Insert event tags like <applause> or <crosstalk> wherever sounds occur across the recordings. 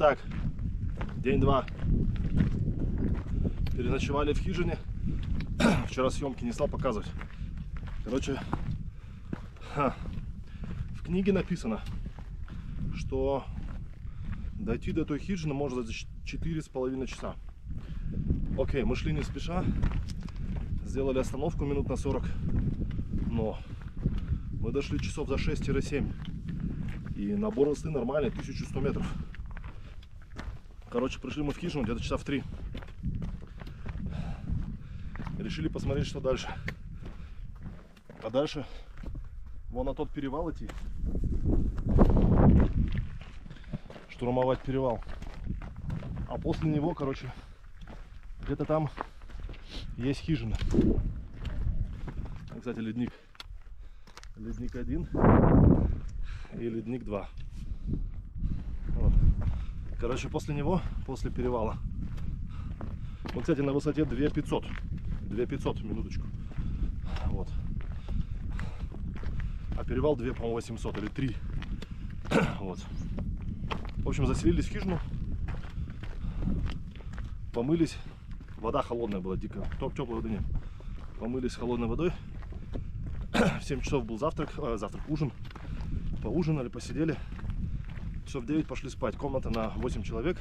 Итак, день два. Переночевали в хижине. <clears throat> Вчера съемки не стал показывать. Короче, ха, в книге написано, что дойти до той хижины можно за четыре с половиной часа. Окей, мы шли не спеша, сделали остановку минут на 40, но мы дошли часов за 6-7. И набор высоты нормальный, 1100 метров. Короче, пришли мы в хижину где-то часа в 3. Решили посмотреть, что дальше. А дальше вон на тот перевал идти. Штурмовать перевал. А после него, короче, где-то там есть хижина. Кстати, ледник. Ледник один и ледник 2. Короче, после него, после перевала. Вот, кстати, на высоте 2500. 2500, минуточку. Вот. А перевал 2, по-моему, 800 или 3. <clears throat> вот. В общем, заселились в хижину. Помылись. Вода холодная была, дико. Топ теплой воды нет. Помылись холодной водой. <clears throat> В 7 часов был завтрак, э, завтрак, ужин. Поужинали, посидели. Часов 9 пошли спать. Комната на 8 человек.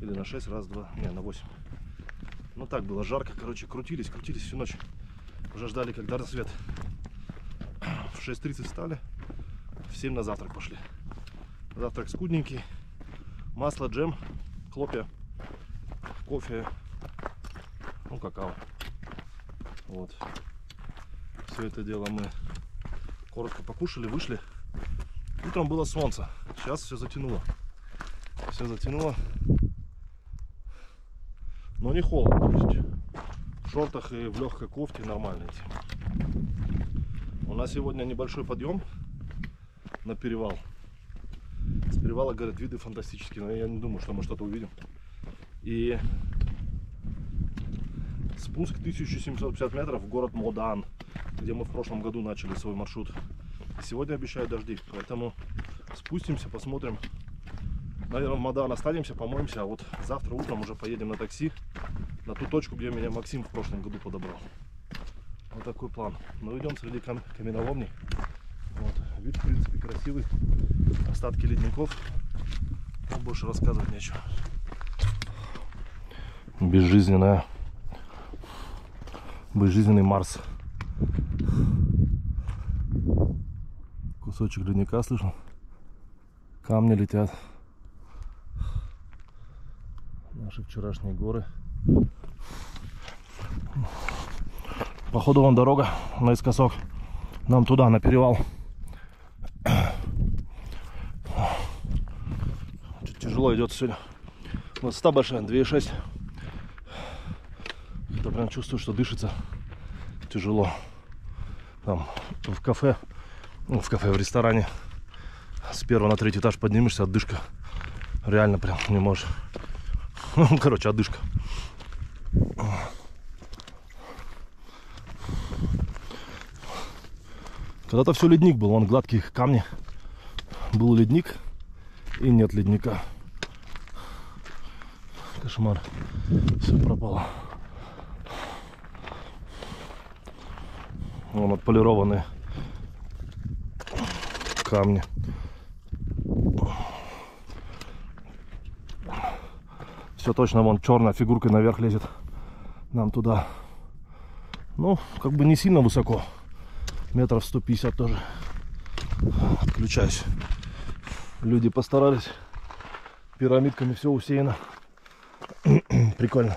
Или на 6, раз, два, не, на 8. Ну так было жарко, короче, крутились, крутились всю ночь. Уже ждали, когда рассвет. В 6.30 встали, в 7 на завтрак пошли. Завтрак скудненький. Масло, джем, хлопья, кофе, ну какао. Вот. Все это дело мы коротко покушали, вышли. Утром было солнце, сейчас все затянуло. Все затянуло. Но не холодно, то есть в шортах и в легкой кофте нормально идти. У нас сегодня небольшой подъем на перевал. С перевала, говорят, виды фантастические, но я не думаю, что мы что-то увидим. И спуск 1750 метров в город Модан, где мы в прошлом году начали свой маршрут. Сегодня обещают дожди, поэтому спустимся, посмотрим. Наверное, в Модан останемся, помоемся, а вот завтра утром уже поедем на такси на ту точку, где меня Максим в прошлом году подобрал. Вот такой план. Но идем среди кам каменоломней. Вот. Вид, в принципе, красивый. Остатки ледников. Но больше рассказывать нечего. Безжизненная. Безжизненный Марс. Кусочек ледника слышал. Камни летят. Наши вчерашние горы. Походу вон дорога наискосок. Нам туда, на перевал. Чуть тяжело идет сегодня. Высота большая, 2,6. Это прям чувствую, что дышится тяжело. Там в кафе, ну, в кафе, в ресторане с первого на третий этаж поднимешься, отдышка. Реально прям не можешь. <laughs> Ну, короче, отдышка. Когда-то все ледник был, он гладкие камни. Был ледник и нет ледника. Кошмар. Все пропало. Вон отполированные камни. Все точно, вон черная фигурка наверх лезет. Нам туда. Ну, как бы не сильно высоко. Метров 150 тоже. Отключаюсь. Люди постарались. Пирамидками все усеяно. <clears throat> Прикольно.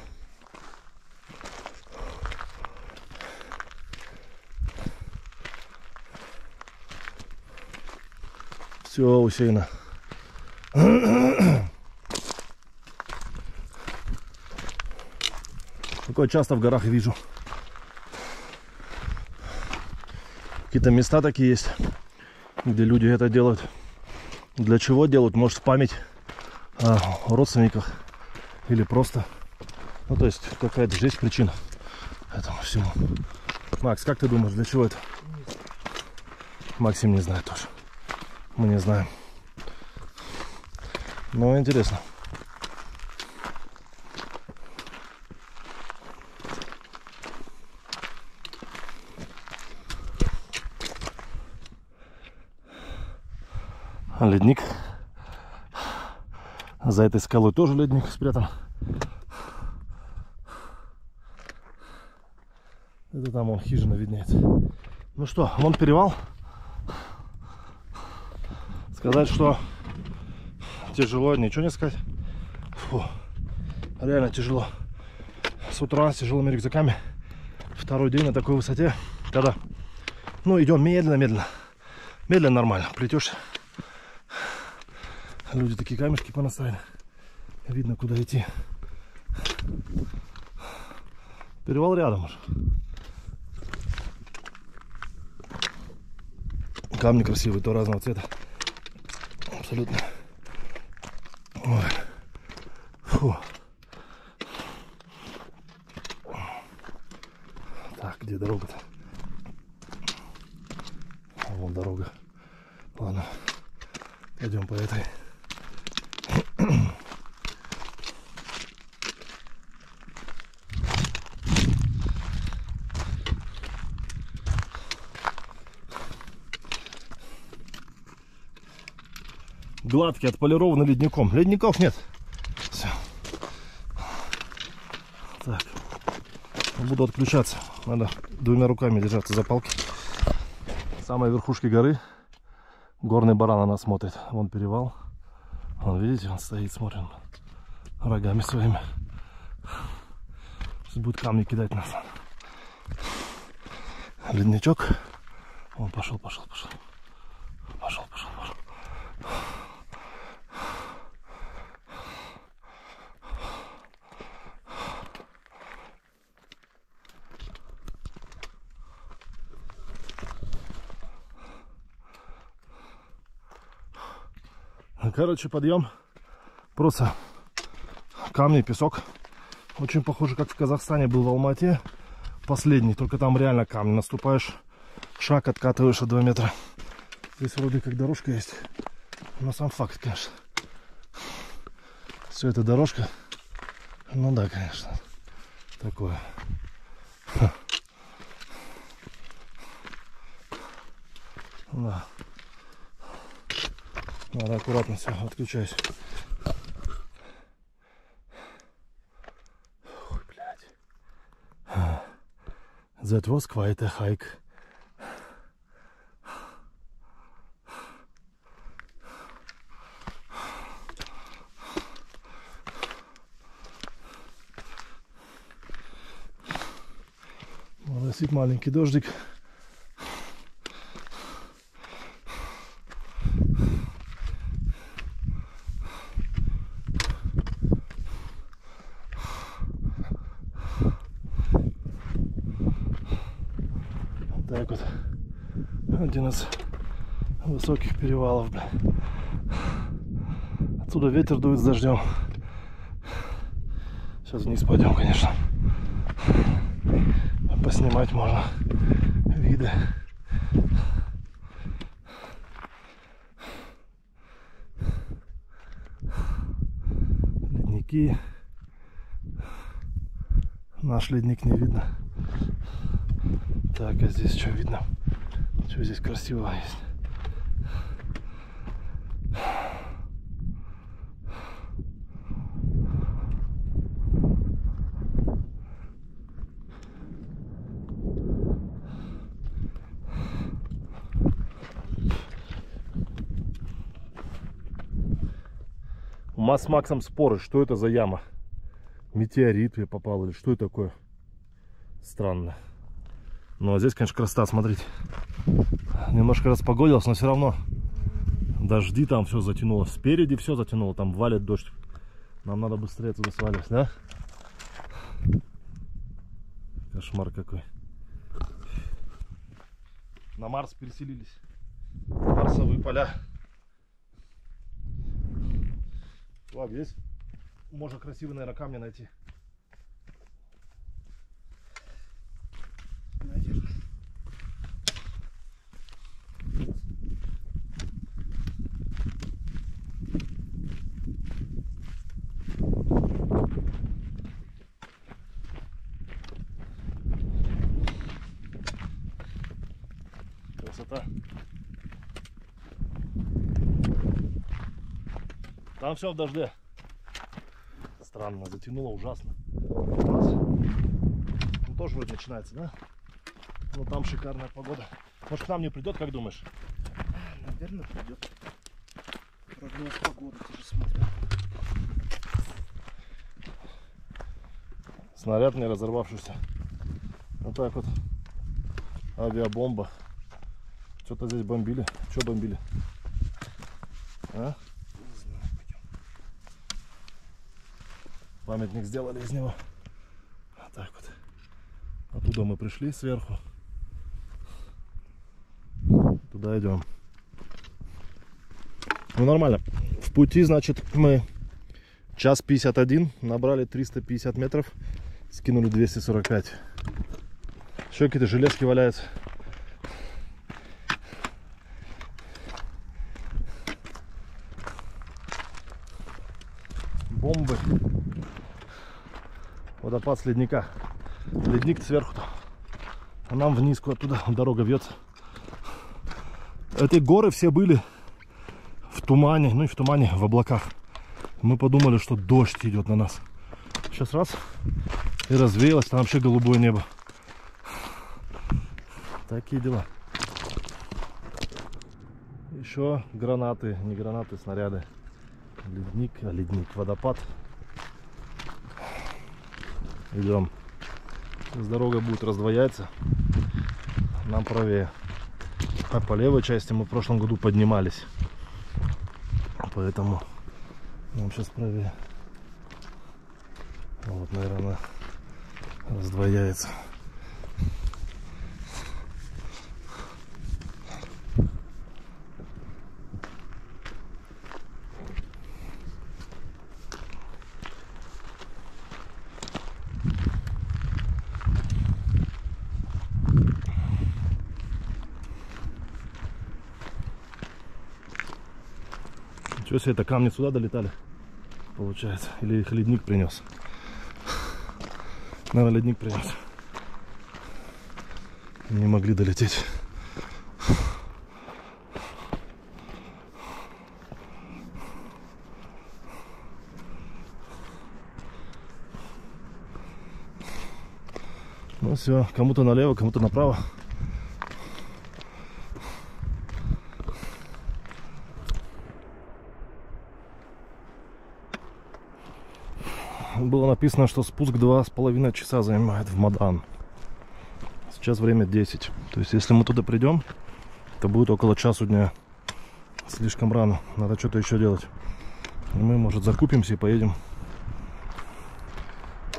Все усеяно. <clears throat> Такое часто в горах вижу. Какие-то места такие есть, где люди это делают. Для чего делают? Может память о родственниках или просто. Ну то есть какая-то здесь причина этому всему. Макс, как ты думаешь, для чего это? Максим не знает тоже. Мы не знаем. Ну, интересно. Ледник. За этой скалой тоже ледник спрятан. Это там он хижина виднеется. Ну что, вон перевал. Сказать, что тяжело, ничего не сказать. Фу, реально тяжело. С утра с тяжелыми рюкзаками. Второй день на такой высоте. Когда, ну, идем медленно-медленно. Медленно нормально. Плетешь. Люди такие камешки понаставили. Видно, куда идти. Перевал рядом уже. Камни красивые, то разного цвета. Абсолютно. Ой. Фу. Так, где дорога-то? Вон дорога. Ладно. Пойдем по этой. Гладкий, отполированный ледником. Ледников нет. Все. Так. Буду отключаться. Надо двумя руками держаться за палки. Самой верхушки горы горный баран на нас смотрит. Вон перевал. Вон, видите, он стоит, смотрит рогами своими. Сейчас будет камни кидать нас. Ледничок. Он пошел, пошел. Пошел, пошел, пошел. Короче, подъем. Просто камни, песок. Очень похоже, как в Казахстане был в Алмате. Последний, только там реально камни. Наступаешь, шаг откатываешь от 2 метра. Здесь вроде как дорожка есть. Но сам факт, конечно. Все это дорожка. Ну да, конечно. Такое. Да. Надо аккуратно все, отключаюсь. Ой, блядь. That was quite a hike. Маленький дождик. Вот так вот. Один из высоких перевалов, бля. Отсюда ветер дует с дождем. Сейчас вниз пойдем, конечно. Поснимать можно виды. Ледники. Наш ледник не видно. Так, а здесь что видно? Что здесь красивого есть? Нас с Максом споры, что это за яма. Метеорит я попал или что это такое? Странно. Ну а здесь, конечно, красота, смотрите. Немножко распогодилось, но все равно дожди там все затянуло. Спереди все затянуло, там валит дождь. Нам надо быстрее отсюда сваливать, да? Кошмар какой. На Марс переселились. Марсовые поля. Ладно, здесь можно красивые, наверное, камни найти. Найдешь. Красота. Там все в дожде. Странно, затянуло ужасно. Нас ну, тоже вроде начинается, да? Ну там шикарная погода. Может к нам не придет, как думаешь? Наверное, придет. Прогноз погоды ты же смотрел. Снаряд не разорвавшийся. Вот так вот. Авиабомба. Что-то здесь бомбили. Что бомбили? А? Не знаю, пойдем. Памятник сделали из него. Вот так вот. Оттуда мы пришли сверху. Туда идем. Ну нормально. В пути, значит, мы час 51, набрали 350 метров, скинули 245. Еще какие-то железки валяются. Бомбы. Водопад с ледника. Ледник сверху там. А нам вниз оттуда <laughs> дорога вьется. Эти горы все были в тумане, ну и в тумане, в облаках. Мы подумали, что дождь идет на нас. Сейчас раз и развеялось, там вообще голубое небо. Такие дела. Еще гранаты, не гранаты, снаряды. Ледник, а ледник, водопад. Идем. Сейчас дорога будет раздвояться. Нам правее. А по левой части мы в прошлом году поднимались. Поэтому нам сейчас правее. Вот, наверное, раздвояется. Себе, это камни сюда долетали, получается. Или их ледник принес. Наверное, ледник принес. Не могли долететь. Ну все, кому-то налево, кому-то направо. было написано, что спуск два с половиной часа занимает в Мадан. Сейчас время 10. То есть, если мы туда придем, это будет около часу дня. Слишком рано. Надо что-то еще делать. Мы, может, закупимся и поедем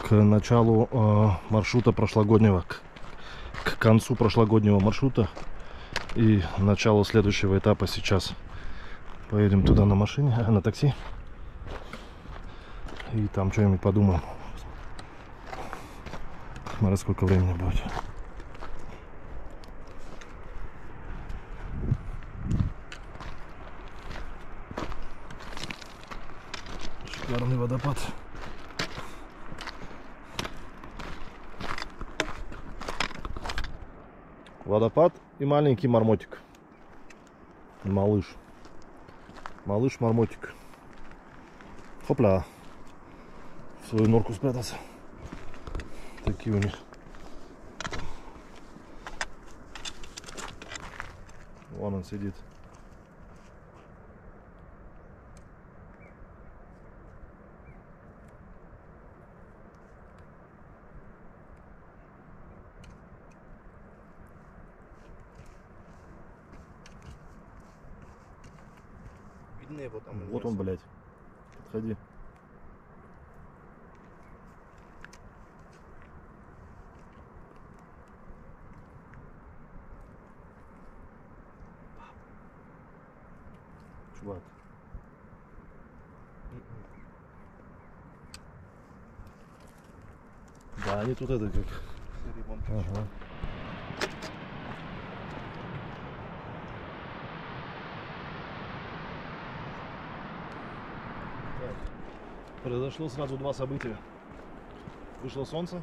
к началу э, маршрута прошлогоднего, к, к концу прошлогоднего маршрута и началу следующего этапа сейчас. Поедем туда на машине, <laughs> на такси и там что-нибудь подумаем. Смотря сколько времени будет. Шикарный водопад. Водопад и маленький мармотик. Малыш. Малыш мармотик. Хопля в свою норку спрятался. Такие у них. Вон он сидит. Видно его там. Вот он, блядь. Подходи. Они тут это как. Ага. Произошло сразу два события. Вышло солнце.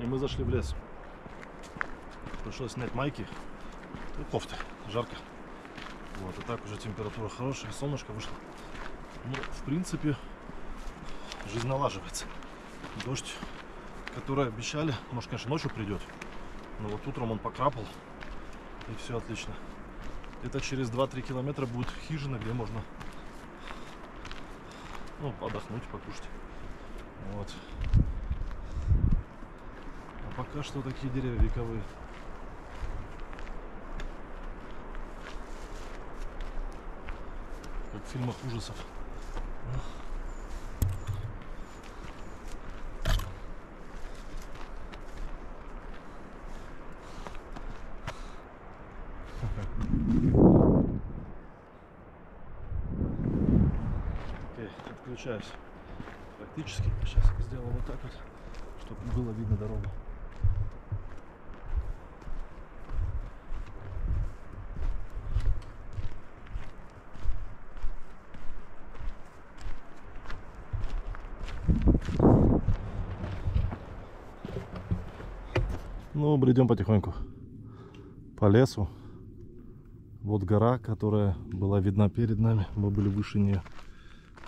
И мы зашли в лес. Пришлось снять майки и кофты. Жарко. Вот, и так уже температура хорошая, солнышко вышло. Ну, в принципе, жизнь налаживается. Дождь, который обещали, может, конечно, ночью придет. Но вот утром он покрапал, и все отлично. Это через 2-3 километра будет хижина, где можно ну, отдохнуть, покушать. Вот. А пока что такие деревья вековые. Как в фильмах ужасов. Окей, отключаюсь. Практически. Сейчас сделаю вот так вот, чтобы было видно дорогу. Бредем потихоньку по лесу. Вот гора, которая была видна перед нами. Мы были выше нее.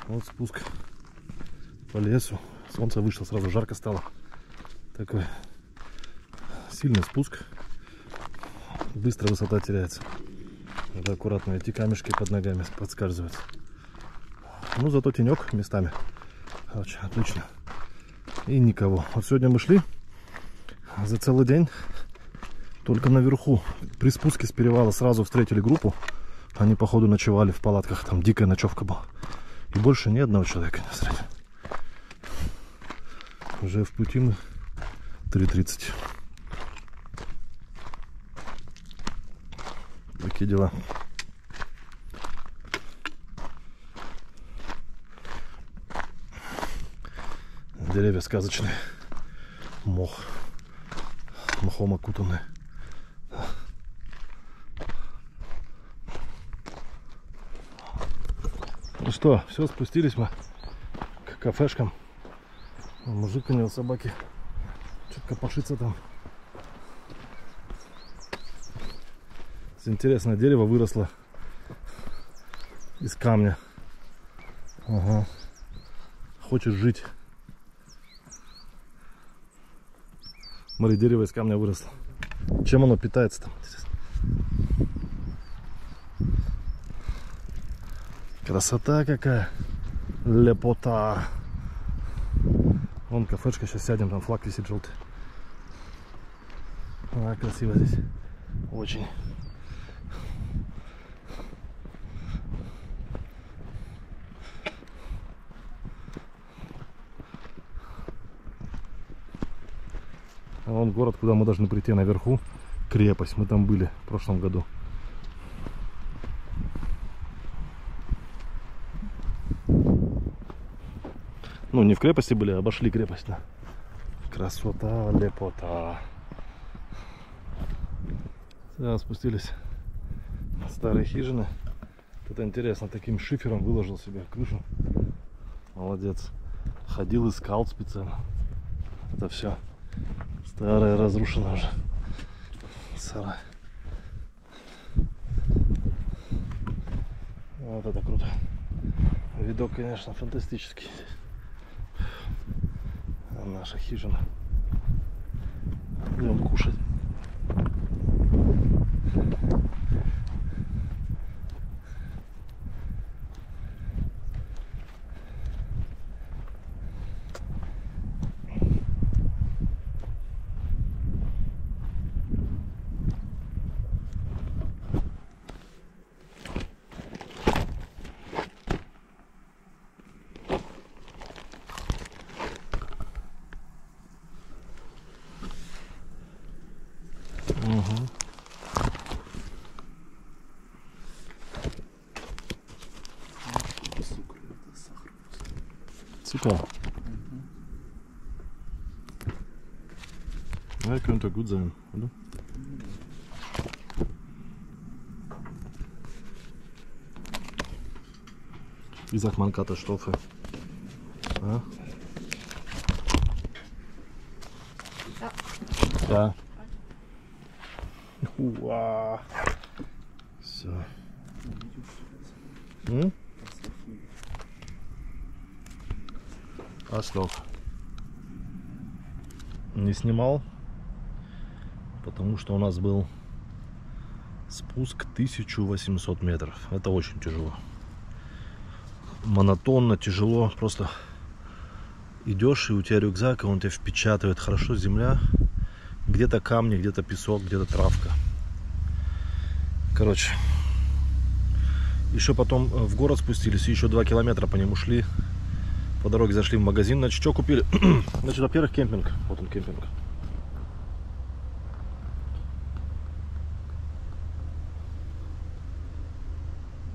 Вот спуск по лесу. Солнце вышло, сразу жарко стало. Такой сильный спуск. Быстро высота теряется. Надо аккуратно эти камешки под ногами подскальзываются. Ну, зато тенек местами. Очень отлично. И никого. Вот сегодня мы шли за целый день. Только наверху, при спуске с перевала сразу встретили группу. Они, походу, ночевали в палатках. Там дикая ночевка была. И больше ни одного человека не встретили. Уже в пути мы 3.30. Такие дела. Деревья сказочные. Мох. Мохом окутанные. Ну что, все, спустились мы к кафешкам. Мужик у него собаки. Что-то копошится там. Интересное дерево выросло из камня. Ага. Хочет жить. Смотри, дерево из камня выросло. Чем оно питается там? Красота какая. Лепота. Вон кафешка, сейчас сядем, там флаг висит желтый. А, красиво здесь. Очень. А вон город, куда мы должны прийти наверху. Крепость. Мы там были в прошлом году. Ну, не в крепости были, а обошли крепость. Да. Красота, лепота. Да, спустились старые хижины. Тут интересно, таким шифером выложил себе крышу. Молодец. Ходил, искал специально. Это все старое, разрушено уже. Сарай. Вот это круто. Видок, конечно, фантастический. А наша хижина. Идем кушать. Super. Ja, könnte gut sein, oder? Wie sagt man Katastrophe? Ja. ja. Uah. So. Hm? М? Ослов. Не снимал, потому что у нас был спуск 1800 метров. Это очень тяжело. Монотонно, тяжело. Просто идешь, и у тебя рюкзак, и он тебя впечатывает. Хорошо земля. Где-то камни, где-то песок, где-то травка. Короче. Еще потом э, в город спустились, еще 2 километра по нему шли. По дороге зашли в магазин. Значит, что купили? <clears throat> Значит, во-первых, кемпинг. Вот он, кемпинг.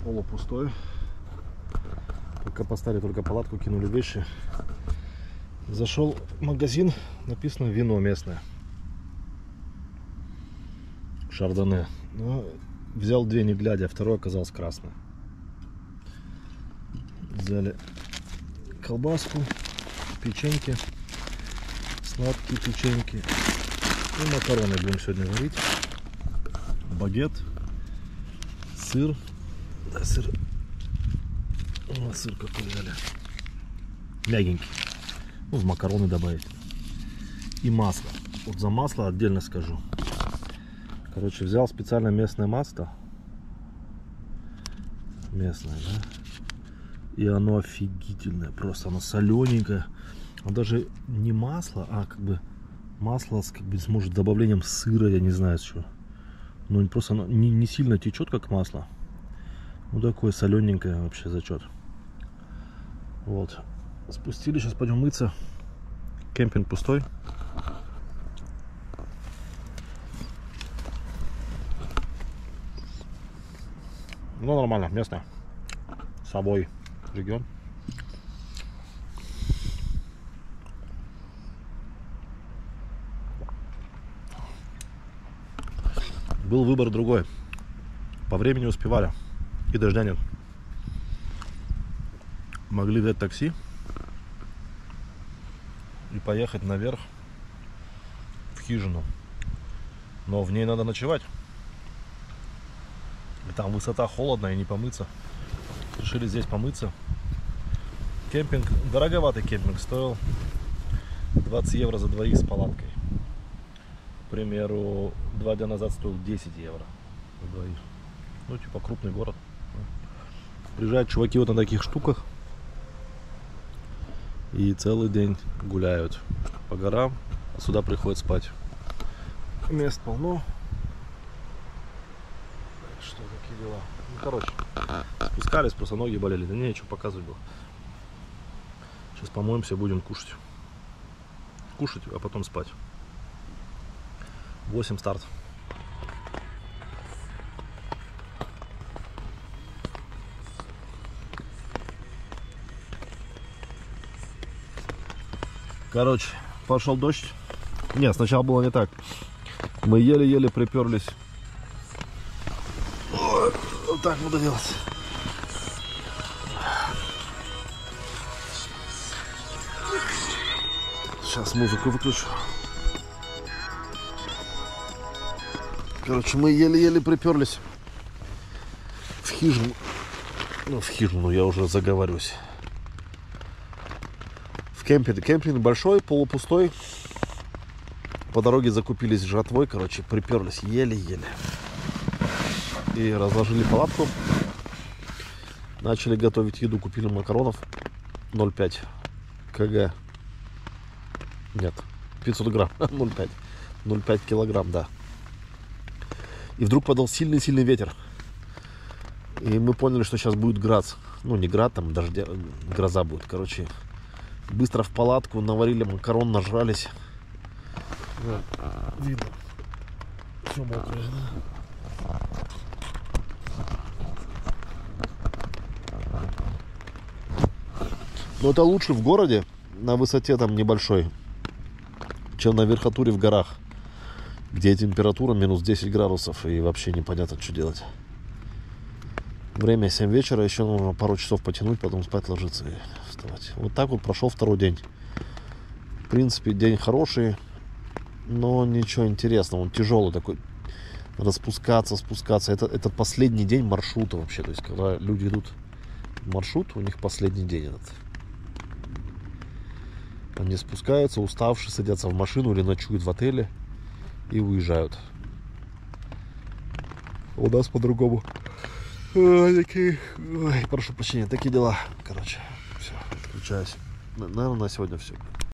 Полупустой. Пока поставили только палатку, кинули вещи. Зашел в магазин, написано вино местное. Шардоне. Но взял две не глядя, второе оказалось красное. Взяли колбаску, печеньки, сладкие печеньки. И макароны будем сегодня варить. Багет, сыр. Да, сыр. О, сыр какой взяли. Мягенький. Ну, в макароны добавить. И масло. Вот за масло отдельно скажу. Короче, взял специально местное масло. Местное, да? И оно офигительное. Просто оно солененькое. Он даже не масло, а как бы масло с, как бы, с может добавлением сыра, я не знаю что. Ну, просто оно не, не сильно течет, как масло. Ну, такое солененькое вообще зачет. Вот. Спустили, сейчас пойдем мыться. Кемпинг пустой. Ну, нормально, местное. С собой регион. Был выбор другой. По времени успевали. И дождя нет. Могли взять такси и поехать наверх в хижину. Но в ней надо ночевать. И там высота холодная и не помыться. Решили здесь помыться. Кемпинг, дороговатый кемпинг стоил 20 евро за двоих с палаткой. К примеру, два дня назад стоил 10 евро за двоих. Ну, типа крупный город. Приезжают чуваки вот на таких штуках. И целый день гуляют по горам, а сюда приходят спать. Мест полно. Что такие дела? Ну, короче, спускались, просто ноги болели. Да нечего показывать было. Сейчас помоемся, будем кушать. Кушать, а потом спать. 8 старт. Короче, пошел дождь. Нет, сначала было не так. Мы еле-еле приперлись. Вот так буду делать. Сейчас музыку выключу. Короче, мы еле-еле приперлись в хижину. Ну, в хижину я уже заговариваюсь. В кемпинг. Кемпинг большой, полупустой. По дороге закупились жратвой, короче, приперлись еле-еле. И разложили палатку. Начали готовить еду, купили макаронов 0,5 кг. Нет, 500 грамм, <laughs> 0,5. 0,5 килограмм, да. И вдруг подал сильный-сильный ветер. И мы поняли, что сейчас будет град. Ну, не град, там дождя, гроза будет. Короче, быстро в палатку, наварили макарон, нажрались. Видно. Все мокрое, Но это лучше в городе, на высоте там небольшой, чем на верхотуре в горах, где температура минус 10 градусов и вообще непонятно, что делать. Время 7 вечера, еще нужно пару часов потянуть, потом спать ложиться и вставать. Вот так вот прошел второй день. В принципе, день хороший. но ничего интересного. Он тяжелый такой. Распускаться, спускаться. Это, это последний день маршрута вообще. То есть, когда люди идут маршрут, у них последний день этот. Они спускаются, уставшие, садятся в машину или ночуют в отеле и уезжают. У нас по-другому. Ой, прошу прощения, такие дела. Короче, все, отключаюсь. На- Наверное, на сегодня все.